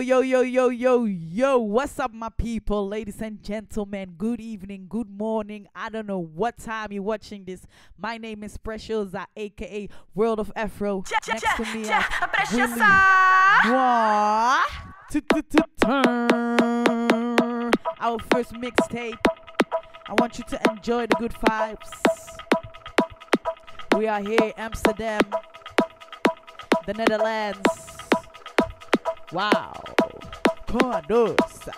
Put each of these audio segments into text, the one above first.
yo, yo, yo, yo, yo. Yo, what's up, my people, ladies and gentlemen? Good evening, good morning. I don't know what time you're watching this. My name is Preciousa, uh, aka World of Afro. Next to me, I have Willy Noir. Our first mixtape. I want you to enjoy the good vibes. We are here, Amsterdam, the Netherlands. Wow. Condos.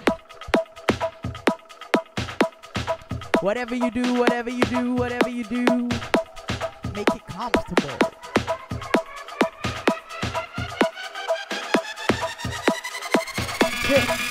Whatever you do, whatever you do, whatever you do, make it comfortable. Ay,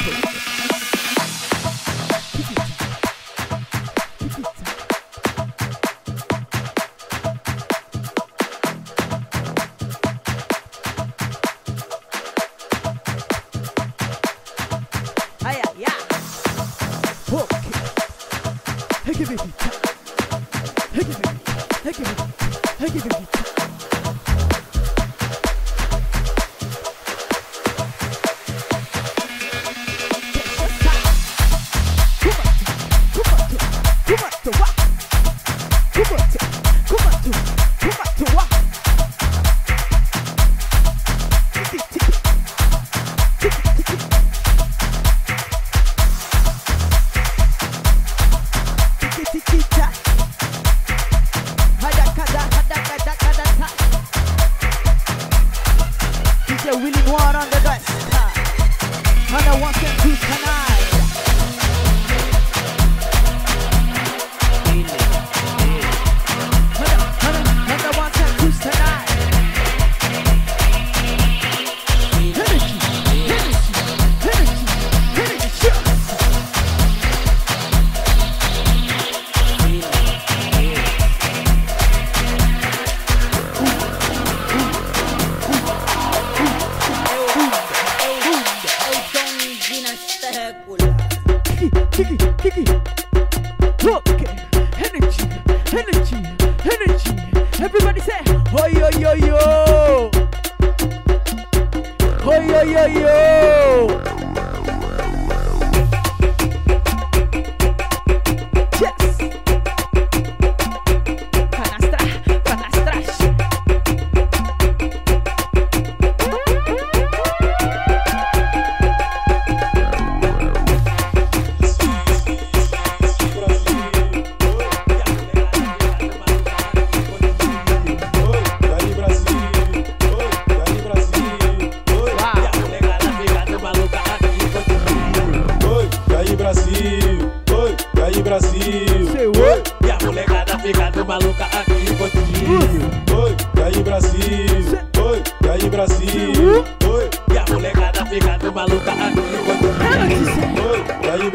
Hey, give me. Hey, give me. Hey, give me. Hey, give me. Kiki, Kiki,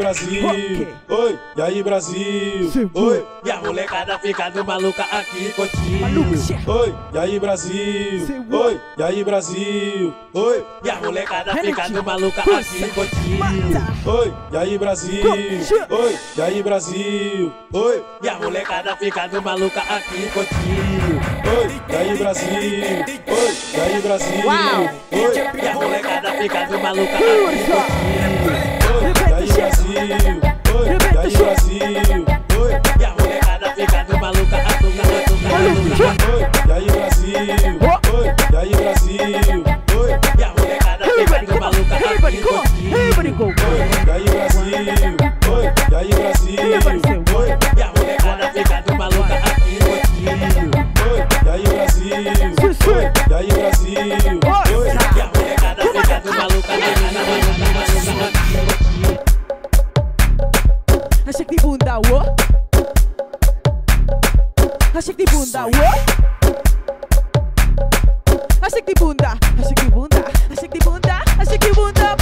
Brasil, oi, daí Brasil, oi, E a molecada ficando maluca aqui contigo. oi, daí Brasil, oi, daí Brasil, oi, E a molecada ficando maluca aqui contigo. oi, daí Brasil, oi, daí Brasil, oi, E a molecada ficando maluca aqui contigo. oi, daí Brasil, oi, daí Brasil, Uau. oi, E a molecada ficando maluca aqui contigo. Oi, tá Brasil Oi, e a molecada pegada maluca A tunga, a tunga, a tunga Oi, e Brasil? Oi, e Brasil? Oi, e a molecada pegada maluca A tunga, a tunga I shake the bunda, what? I shake the bunda, I shake the bunda, I shake the bunda, I shake the bunda.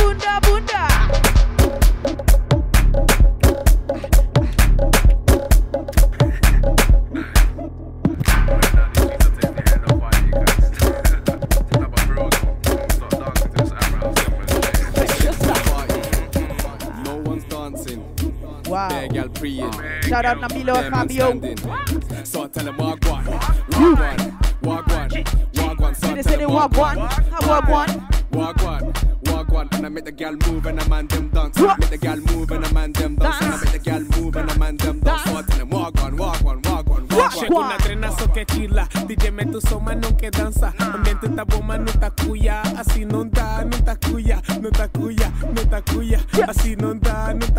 There, girl, praying. Shout out Namilo Them man Fabio. standing. So I tell them walk one, walk one, walk one, walk one. So I They tell say they walk one, walk one. walk one, walk wagwan. And I make the gal move and a man them dance. Make the gal move and a man them dance. And I make the gal move and a man them dance. So I tell them wagwan, wagwan, wagwan, wagwan. Chega na trena só que tila DJ mete o som, mas não quer dançar Ambiente tá bom, mas não tá cuia Assim não dá, não tá cuia Não tá cuia, não tá cuia Assim não dá,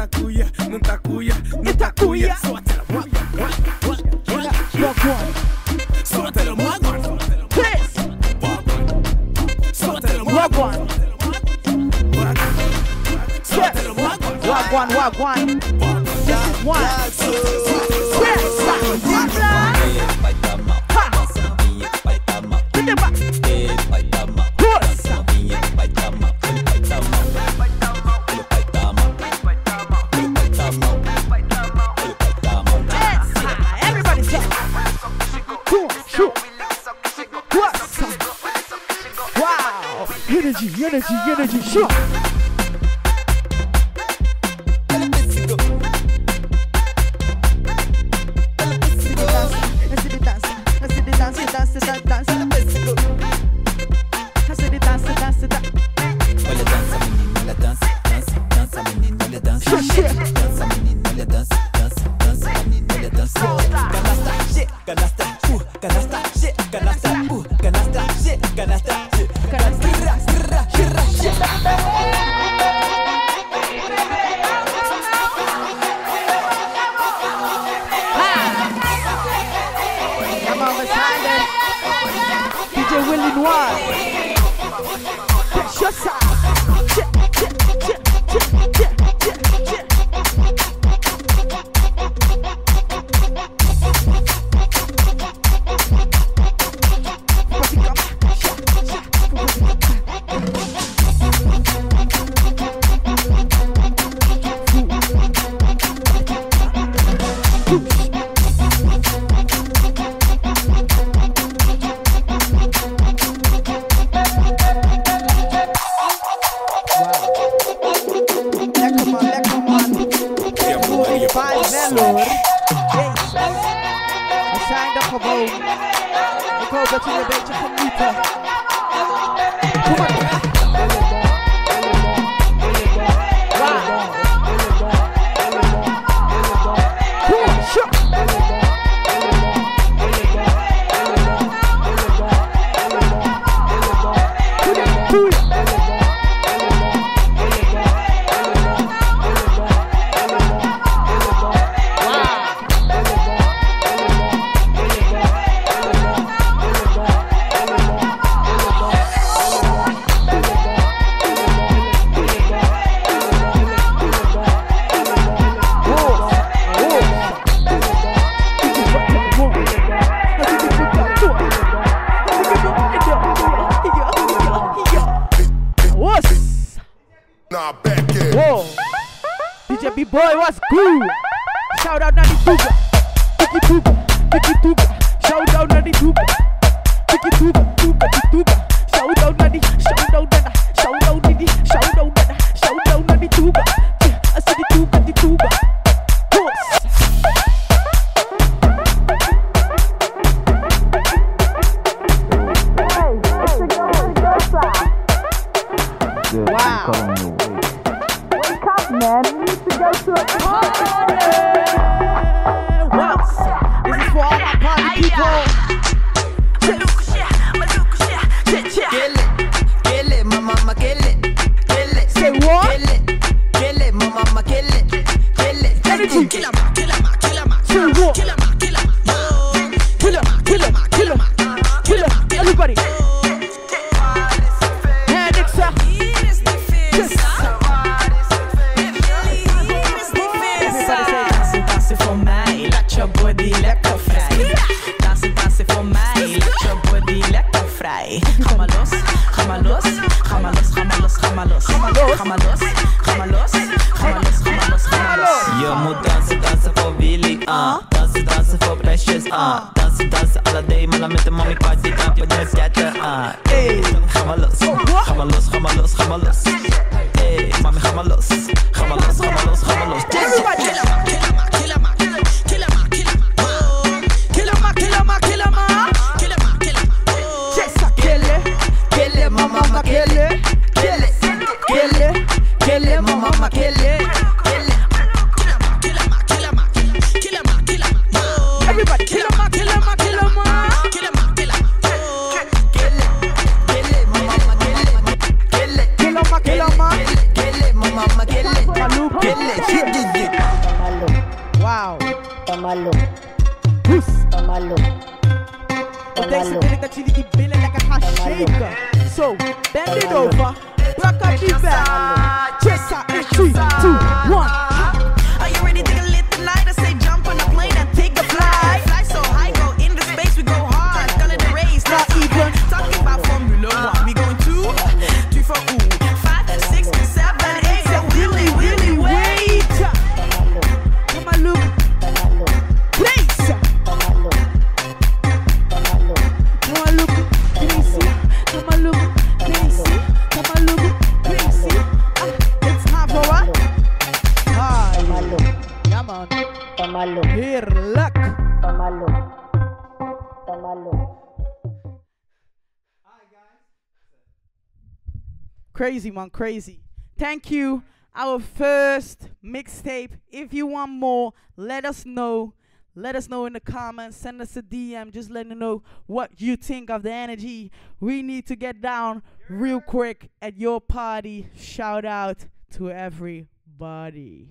tacuia, não tacuia, não tacuia. Só até a Só até a Só até a Wagwan, wagwan. This is one. Yes, Energy, energy, energy, one. Shut up. Wel hoor. Jezus. We zijn er gewoon. Ik hoop dat jullie een beetje genieten. Kom maar. Wow. Once. This is for all my party people. Kill it, kill it, my mama, kill it, kill it. Say what? Kill it, kill it, my mama, kill it, kill it. Energy. Kill 'em, kill 'em, kill 'em, Say what? kill 'em, kill 'em. Kill him, kill him, kill him, kill him. Everybody. Los, ga maar los, ga maar los, ga maar los. Je moet dansen, dansen voor Willy, ah. Dansen, dansen voor Precious, ah. Dansen, dansen alle day, mannen met de mommy party, kampje, de scatter, ah. Hey, ga maar los, ga maar los, ga maar los, ga lekker gaan shaken. Zo, bend it over. Plak up die back. Chessa in 3, 2, 1. Crazy, man, crazy. Thank you. Our first mixtape. If you want more, let us know. Let us know in the comments. Send us a DM. Just let us know what you think of the energy. We need to get down real quick at your party. Shout out to everybody.